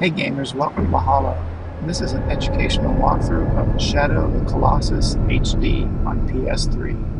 Hey gamers, welcome to Valhalla. This is an educational walkthrough of Shadow of the Colossus HD on PS3.